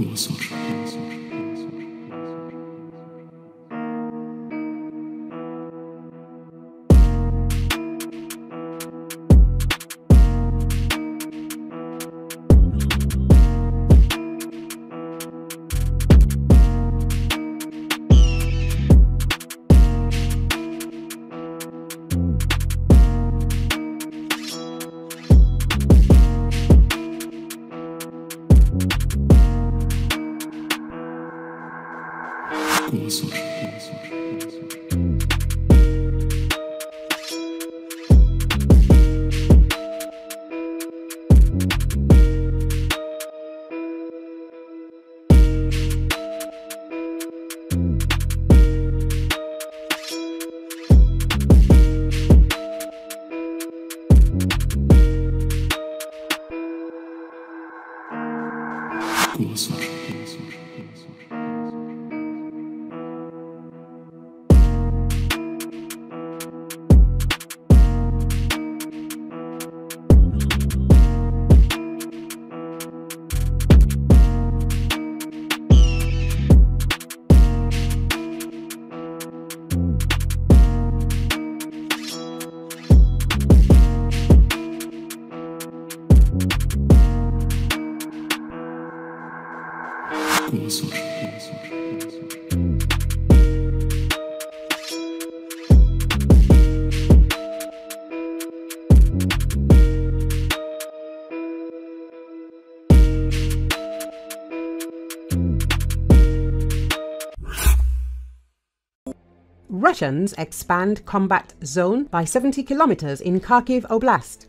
我松手我松手。com Açores. com Косор. Russians expand combat zone by 70 kilometers in Kharkiv Oblast.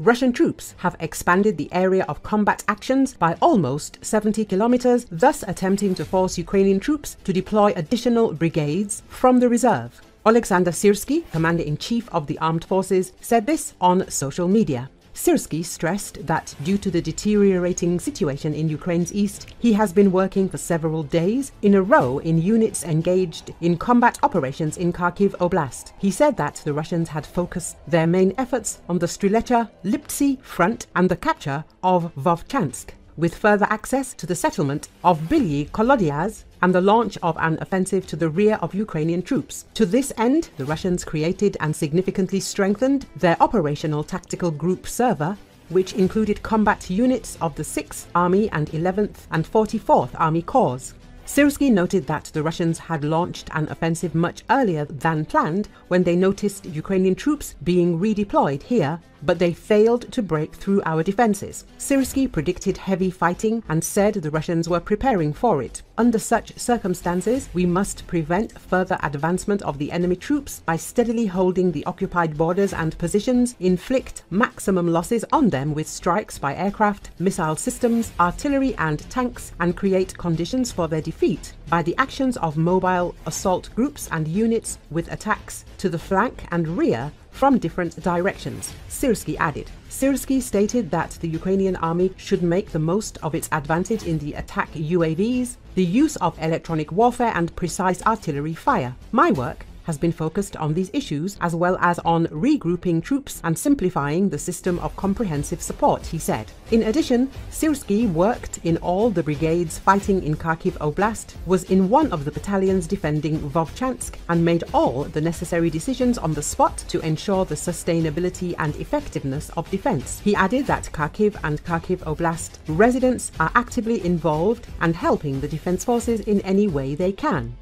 Russian troops have expanded the area of combat actions by almost 70 kilometers, thus attempting to force Ukrainian troops to deploy additional brigades from the reserve. Alexander Syrsky, commander in chief of the armed forces, said this on social media. Syrsky stressed that due to the deteriorating situation in Ukraine's east, he has been working for several days in a row in units engaged in combat operations in Kharkiv Oblast. He said that the Russians had focused their main efforts on the Strilecha Liptsy front and the capture of Vovchansk with further access to the settlement of Bilyi Kolodyaz and the launch of an offensive to the rear of Ukrainian troops. To this end, the Russians created and significantly strengthened their operational tactical group Sever which included combat units of the 6th Army and 11th and 44th Army Corps. Syrsky noted that the Russians had launched an offensive much earlier than planned when they noticed Ukrainian troops being redeployed here, but they failed to break through our defenses. Syrsky predicted heavy fighting and said the Russians were preparing for it. Under such circumstances, we must prevent further advancement of the enemy troops by steadily holding the occupied borders and positions, inflict maximum losses on them with strikes by aircraft, missile systems, artillery and tanks, and create conditions for their defeat by the actions of mobile assault groups and units with attacks to the flank and rear from different directions, Syrsky added. Syrsky stated that the Ukrainian army should make the most of its advantage in the attack UAVs, the use of electronic warfare and precise artillery fire. My work has been focused on these issues as well as on regrouping troops and simplifying the system of comprehensive support, he said. In addition, Syrsky worked in all the brigades fighting in Kharkiv Oblast, was in one of the battalions defending Vovchansk, and made all the necessary decisions on the spot to ensure the sustainability and effectiveness of defense. He added that Kharkiv and Kharkiv Oblast residents are actively involved and helping the defense forces in any way they can.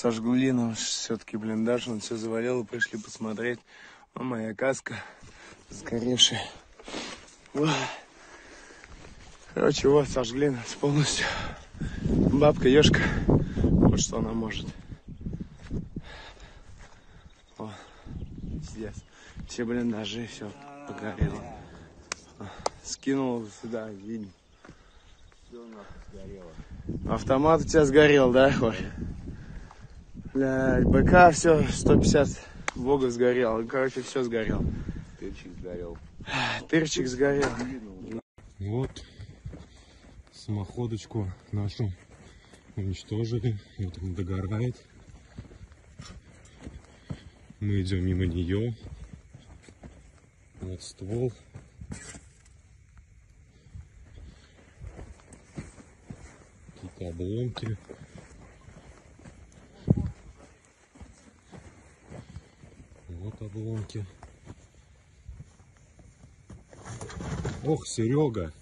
Сожгли нам все-таки блиндаж, он все завалило, пришли посмотреть. А моя каска сгоревшая. Короче, вот, сожгли нас полностью. Бабка Ешка, вот что она может. О, здесь. Все блиндажи, все погорело. Скинул сюда, видно. Автомат у тебя сгорел, да, Хорь? Блядь, БК все, 150 бога сгорел. Короче, все сгорел. Тырчик сгорел. Тырчик сгорел. Вот самоходочку нашу уничтожили. Вот он догорает. Мы идем мимо нее. Вот ствол. Какие-то обломки. Обломки. Ох, Серега,